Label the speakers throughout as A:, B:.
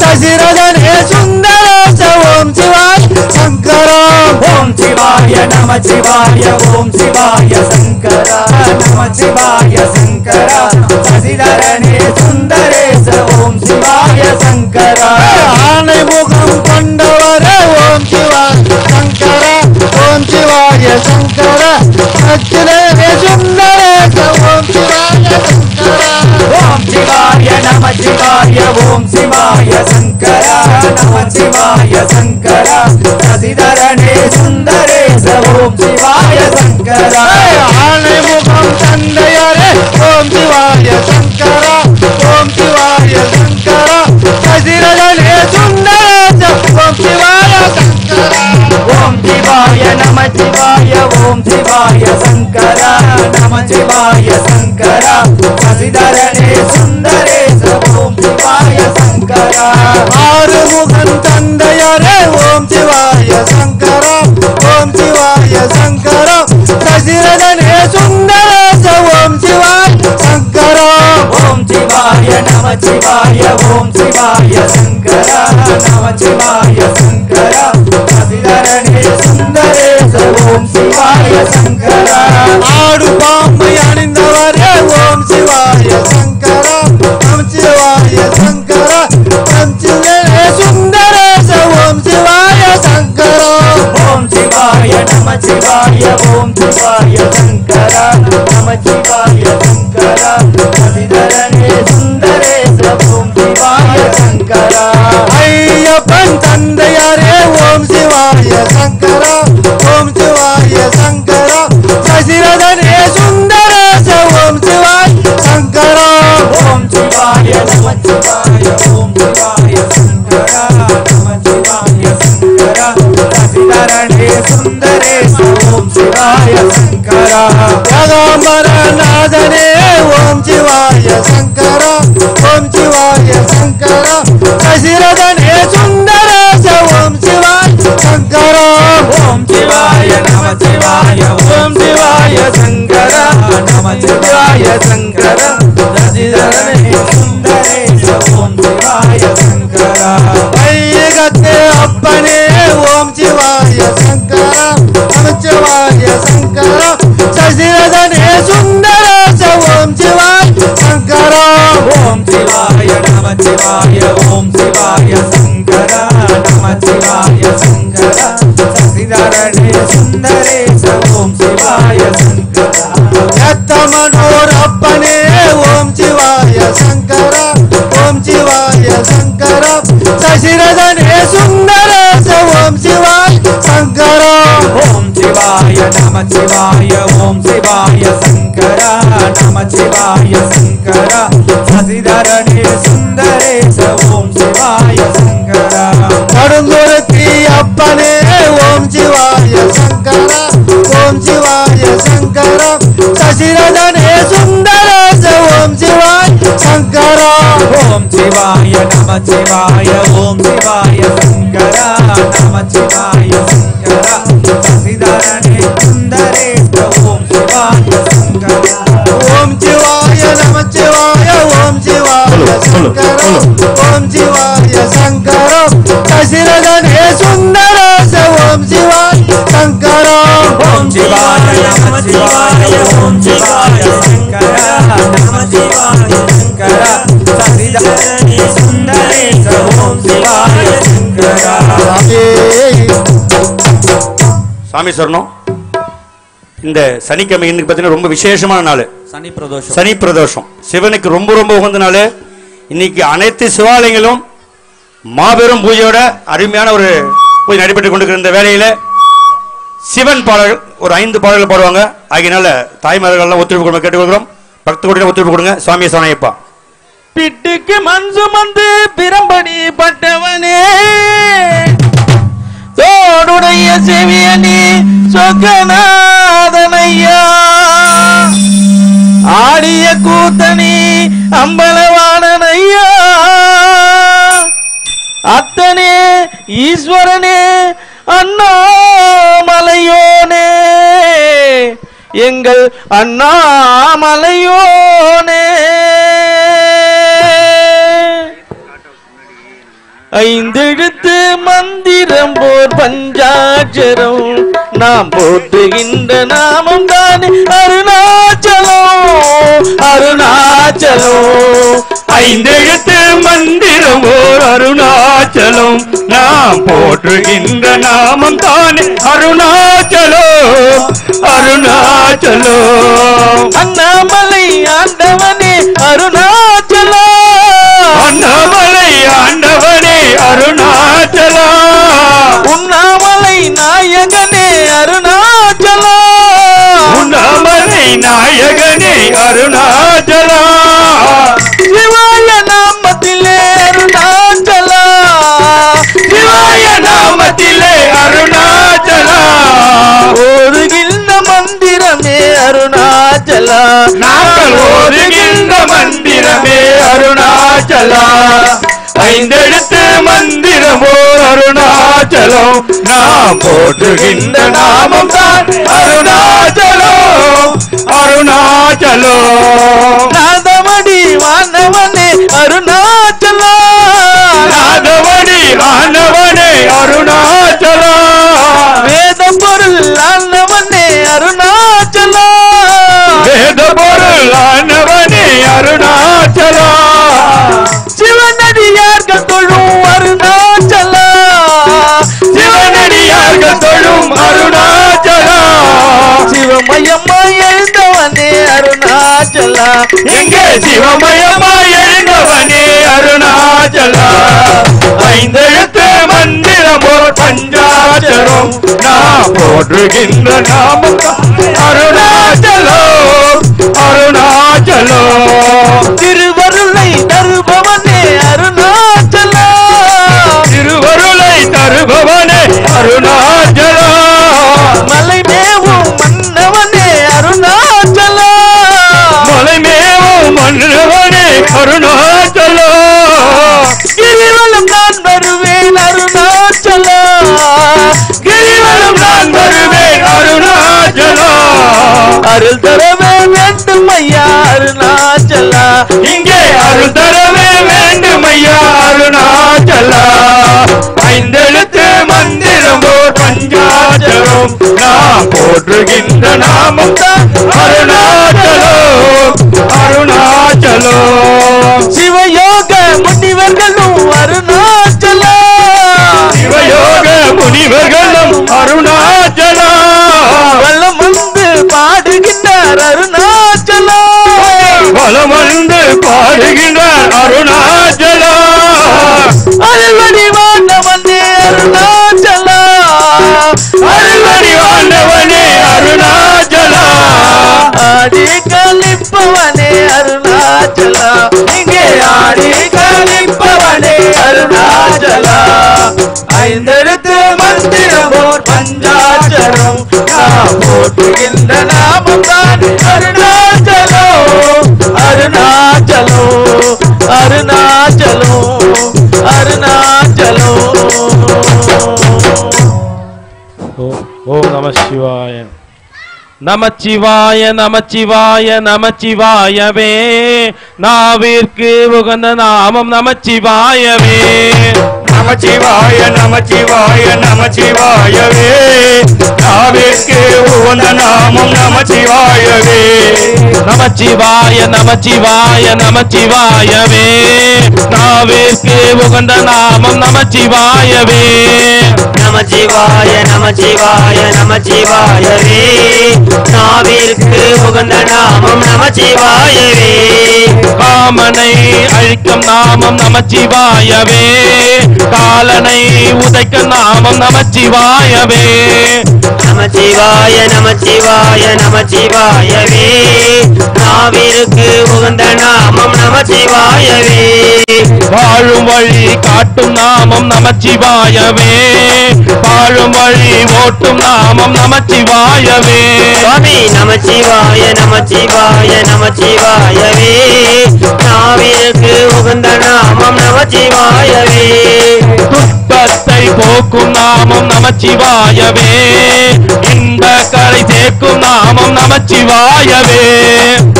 A: சசிரதனே சுந்தரேச ஓம் சிவாய் சங்கரம்
B: ஓம் சிவாய நம சிவாய ஓம் சிவாய சங்கர நம சிவாய சங்கர சசிதரனே சுந்தரேச ஓம் சிவாய சங்கர
A: ஆனை முகம் கொண்டவரே ஓம் சிவாய் சங்கர ஓம் சிவாய சங்கர சச்சிரதனே
B: நம சிவாய சங்கர சசிதரனே சுந்தரேச ஓம் சிவாய சங்கர
A: ஆனை முகம் தந்தையரே ஓம் சிவாய சங்கர ஓம் சிவாய சங்கர சசிரதனே சுந்தரேச ஓம் சிவாய சங்கர
B: ஓம் சிவாய நம சிவாய ஓம் சிவாய சங்கர நம சிவாய சங்கர சசிதரனே
A: ஆறுமுகன் தந்தையரே ஓம் சிவாய சங்கர ஓம் சிவாய சங்கர சசிரதனே சுந்தரேச ஓம் சிவாய சங்கர
B: ஓம் சிவாய நம சிவாய ஓம் சிவாய சங்கர நம சிவாய சங்கர சசிதரனே சுந்தரேச ஓம் சிவாய சங்கர धरा धनी धरणे சசிதரனே சுந்தரேச ஓம் சிவாய சங்கர
A: ஜகாம்பரநாதனே ஓம் சிவாய சங்கர ஓம் சிவாய சங்கர சசிரதனே சுந்தரேச ஓம் சிவாய சங்கர
B: ஓம் சிவாய நம சிவாய ஓம் சிவாய சங்கர நம சிவாய சங்கர சசிதரனே சுந்தரேச ஓம் சிவாய சங்கர
A: வையகத்தே அப்பனே ஓம் சிவாய சங்கர நமச்சிவாய சங்கர சசிரதனே சுந்தரேச ஓம் சிவாய சங்கர
B: ஓம் சிவாய நம சிவாய ஓம் சிவாய சங்கர நம சிவாய சங்கர சசிதரனே சுந்தரேச ஓம் சிவாய நமச்சிவாய நம சிவாய ஓம் சிவாய சங்கர ஓம் சிவாய நம சிவாய ஓம் சிவாய சங்கர நம சிவாய சங்கர சசிதரனே சுந்தரேச ஓம் சிவாய சங்கர
A: ஓம் சிவாய நம சிவாய ஓம் சிவாய சங்கர ஓம்
C: சாமி சொல்லணும் இந்த சனிக்கிழமை இன்னைக்கு பார்த்தீங்கன்னா ரொம்ப விசேஷமான நாள்.
B: சனி பிரதோஷம்
C: சனி பிரதோஷம் சிவனுக்கு ரொம்ப ரொம்ப உகந்த நாள். இன்னைக்கு அனைத்து சிவாலயங்களும் மாபெரும் பூஜையோட அருமையான ஒரு பூஜை நடைபெற்று கொண்டிருக்கிற இந்த வேலையில சிவன் பாடல்கள் ஒரு ஐந்து பாடல்கள் பாடுவாங்க. ஆகையினால தாய்மார்கள்லாம் ஒத்துழைப்பு கொடுங்க கேட்டுக்கொள்கிறோம். பக்த கூட ஒத்துழைப்பு கொடுங்க. சுவாமி சவனையப்பா
B: பிட்டுக்கு மண் சுமந்து பிரம்பணி பட்டவனே. தோடுடைய செவியனி சொக்கநாதனையா ஆடிய கூத்தனி அம்பலவாணனையா? அத்தனே ஈஸ்வரனே அண்ணாமலையோனே. எங்கள் அண்ணாமலையோனே.
D: ஐந்தெழுத்து மந்திரம் போர் பஞ்சாட்சரம். நாம் போற்றுகின்ற நாமம் தானே அருணாச்சலம் அருணாச்சலம்.
C: ஐந்தெழுத்து மந்திரம் ஓர் அருணாச்சலம். நாம் போற்றுகின்ற நாமம் தானே அருணாச்சலோ அருணாச்சலோ
D: அண்ணாமலை
C: அருணாச்சலா. ஐந்தெழுத்து மந்திரமோ அருணாச்சலம். நாம் போற்றுகின்ற நாமம் தான் அருணாச்சலம். அருணாச்சலம்.
D: நாதமடி வானவனே. அருணாச்சலா.
C: எங்கே சிவமயமா எழுந்தவனே அருணாச்சலா. ஐந்தெழுத்து மந்திரம் மந்திரமோ பஞ்சாச்சரம் நான் போற்றுகின்ற நாம அருணாச்சலோ அருணாச்சலோ.
D: அருள் தரவே வேண்டும் ஐயா அருணாச்சலா.
C: இங்கே அருள் தரவே வேண்டும் ஐயா அருணாச்சலா. ஐந்தெழுத்து மந்திரமோ பஞ்சாச்சரம் நாம் போற்றுகின்ற நாமம் அருணாச்சலோ அருணாச்சலோ
D: சிவயோக முனிவர்களும் அருணாச்சலா.
C: சிவயோக முனிவர்களும் வலம் வந்து பாடுகின்றார் அருணாச்சலா.
D: அருள்வடி வாண்டவனே அருணாச்சலா.
C: அருள்வடி வாழ்ந்தவனே அருணாச்சலா.
D: ஆடி கலிப்பவனே அருணாச்சலா. இங்கே ஆடி கலிப்பவனே அருணாச்சலா. ஐந்தெழுத்து மந்திரமோர் பஞ்சாச்சரம் நாம் போற்றுகின்ற நாமம் தான் அருணாச்சலோ
E: சிவாய நமச்சிவாய நமச்சிவாய நமச்சிவாயவே. நாவிற்கு உகந்த நாமம் நமச்சிவாயவே.
C: நமச்சிவாய நமச்சிவாய நமச்சிவாயவே. நாவிற்கு உகந்த நாமம் நமச்சிவாயவே.
E: நமச்சிவாய நமச்சிவாய நமச்சிவாயவே. நாவிற்கு உகந்த நாமம் நமச்சிவாயவே.
F: நமச்சிவாய நமச்சிவாய நமச்சிவாயவே. நாவிற்கு உகந்த நாமம் நமச்சிவாயவே.
E: காமனை அழிக்கும் நாமம் நமச்சிவாயவே. காலனை உதைக்க நாமம் நமச்சிவாயவே.
F: நமச்சிவாய நமச்சிவாய நமச்சிவாயவே. நாவிற்கு உகந்த நாமம் நமச்சிவாயவே.
E: வாழும் வழி காட்டும் நாமம் நமச்சிவாயவே. வாழும் வழி ஓட்டும் நாமம் நமச்சிவாயவே.
F: சுவாமி நமச்சிவாய நமச்சிவாய நமச்சிவாயவே. நாவிற்கு உகந்த நாமம் நமச்சிவாயவே.
E: துன்பத்தை போக்கும் நாமம் நமச்சிவாயவே. இந்த கரை சேர்க்கும் நாமம் நமச்சிவாயவே.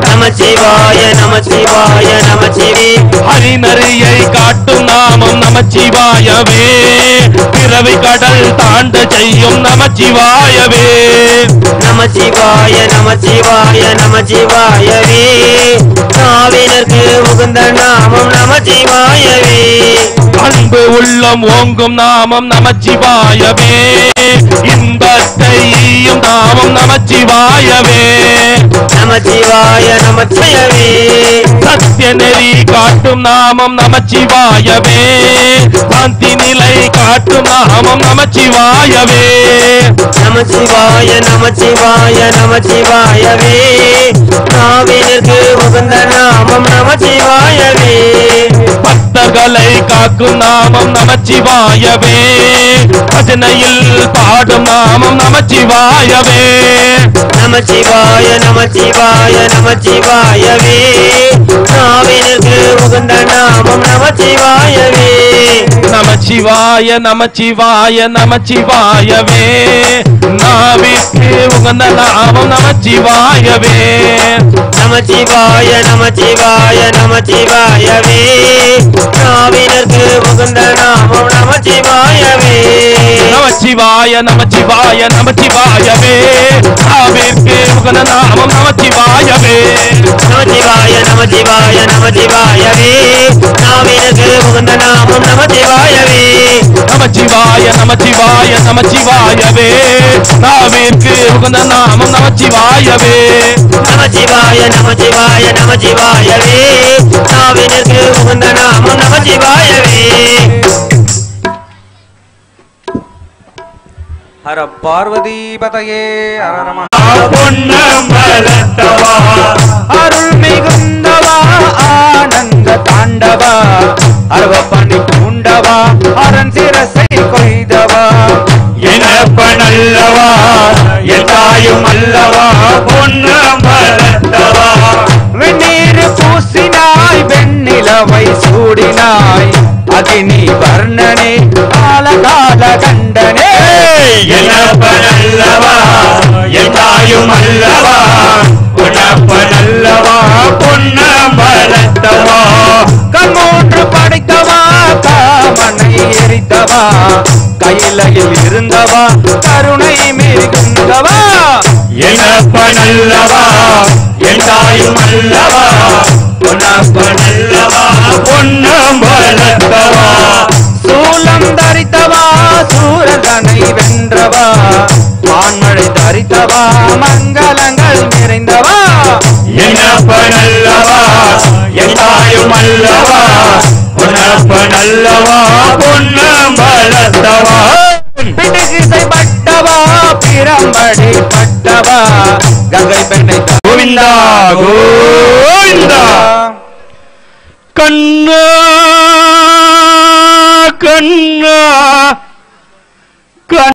F: நமச்சிவாய நமச்சிவாய நமச்சிவே.
E: ஹரிநரியை காட்டும் நாமம் நமச்சிவாயவே. பிறவி கடல் தாண்ட செய்யும் நமச்சிவாயவே.
F: நமச்சிவாய நமச்சிவாய நமச்சிவாயவே. நாவினருக்கு உகந்த நாமம் நமச்சிவாயவே.
E: அன்பு உள்ளம் ஓங்கும் நாமம் நமச்சிவாயவே. இன்பத்தை ஈயும் நாமம் நமச்சிவாயவே.
F: நமச்சிவாய நமச்சிவாயவே
E: சத்திய நெறி காட்டும் நாமம் நமச்சிவாயவே. சாந்தி நிலை காட்டும் நாமம் நமச்சிவாயவே.
F: நமச்சிவாய நமச்சிவாய நமச்சிவாயவே. நாவினருக்கு உகந்த நாமம் நமச்சிவாயவே.
E: பக்தர்களை காக்கும் நாமம் நமச்சிவாயவே. பஜனையில் பாடும் நாமம் நமச்சிவாயவே.
F: நமச்சிவாய நமச்சிவாய நமச்சிவாயவே. நாவினருக்கு உகந்த நாமம் நமச்சிவாயவே.
E: நமச்சிவாய நமச்சிவாய நமச்சிவாயவே. நாவிற்கு உகந்த நாமம் நமச்சிவாயவே.
F: நமச்சிவாய நமச்சிவாய நமச்சிவாயவே. நாவினருக்கு உகந்த நாமம் நமச்சிவாயவே.
E: நமச்சிவாய நமச்சிவாய நமச்சிவாயவே. நாவிற்கு உகந்த நாமம் நமச்சிவாயவே.
F: நமச்சிவாய நமச்சிவாய நமச்சிவாயவே. நாவினருக்கு உகந்த நாமம் நமச்சிவாயவே.
E: நமச்சிவாய நமச்சிவாய நமச்சிவாயவே. நாவிற்கு உகந்த நாமம் நமச்சிவாயவே.
F: நமச்சிவாய நமச்சிவாய நமச்சிவாயவே. நாவினருக்கு உகந்த நாமம் நமச்சிவாயவே.
B: ஹர பார்வதி பதையே அரரம
C: பொன்னம்பலத்தவா
B: அருள் மிகுந்தவா ஆனந்த தாண்டவா அருவப்பணி பூண்டவா அரண் சிரசை கொய்தவா.
C: எனப்பனல்லவா என் தாயும் அல்லவா பொன்னம்பலத்தவா
B: வெந்நீர் பூசினாய் வெண்ணிலவை சூடினாய் அகினி வர்ணனே கால கால கண்டனே.
C: எனப்பனல்லவா என் தாயும் அல்லவா உனப்பனல்லவா பொன்னம்பலத்தவா.
B: கண்மூன்று படைத்தவா காமனை எரித்தவா. கையிலையில் இருந்தவா கருணை மிகுந்தவா
C: நல்லவா என் தாயும் அல்லவா உனப்பனல்லவா பொன்னம்பலத்தவா.
B: சூலம் தரித்தவா மங்களங்கள் நிறைந்தவா?
C: என்னப்பனல்லவா என் தாயும் அல்லவா? உனப்பனல்லவா பொன்னம்பலத்தவா
B: பிடுகிசை பட்டவா பிரம்படி பட்டவா? கங்கை பெண்ணை
C: கோவிந்தா கோவிந்தா. கண்ணா கண்ணா.